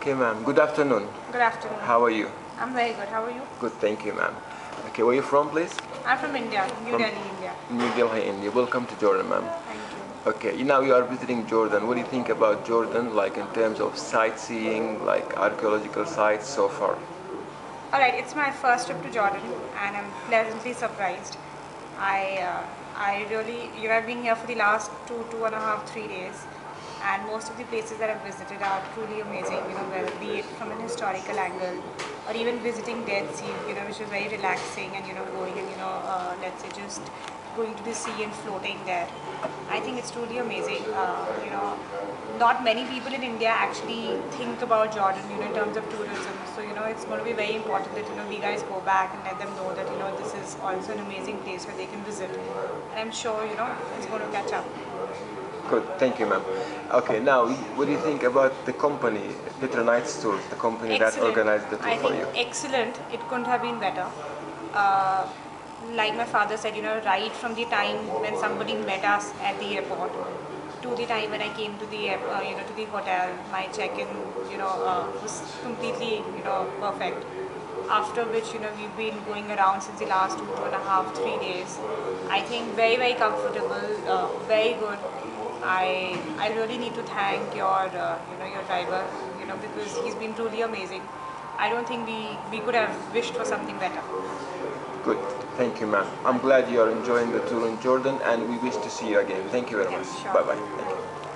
Okay, ma'am. Good afternoon. Good afternoon. How are you? I'm very good. How are you? Good, thank you, ma'am. Okay, where are you from, please? I'm from India, New From- Delhi, India. New Delhi, India. Welcome to Jordan, ma'am. Thank you. Okay, you now you are visiting Jordan. What do you think about Jordan, like in terms of sightseeing, like archaeological sites so far? All right, it's my first trip to Jordan, and I'm pleasantly surprised. I, uh, I really, you know, I've been here for the last two, two and a half, three days, and most of the places that I've visited are truly amazing. You know, whether be it from an historical angle, or even visiting Dead Sea, you know, which was very relaxing, and you know, going and you know, uh, let's say just going to the sea and floating there. I think it's truly amazing. Uh, not many people in India actually think about Jordan, you know, in terms of tourism. So, you know, it's going to be very important that, you know, we guys go back and let them know that, you know, this is also an amazing place where they can visit. And I'm sure, you know, it's going to catch up. Good, thank you, ma'am. Okay, now what do you think about the company, Petra Nights Tours, the company that organized the tour I for you? excellent. It couldn't have been better. Uh, like my father said, you know, right from the time when somebody met us at the airport to the time when I came to the uh, you know to the hotel, my check-in, you know, uh, was completely you know perfect. After which, you know, we've been going around since the last two, two and a half, three days. I think very, very comfortable, uh, very good. I I really need to thank your uh, you know your driver, you know, because he's been truly amazing. I don't think we we could have wished for something better. Good, thank you, ma'am. I'm glad you are enjoying the tour in Jordan and we wish to see you again. Thank you very much. Bye-bye. Thank you.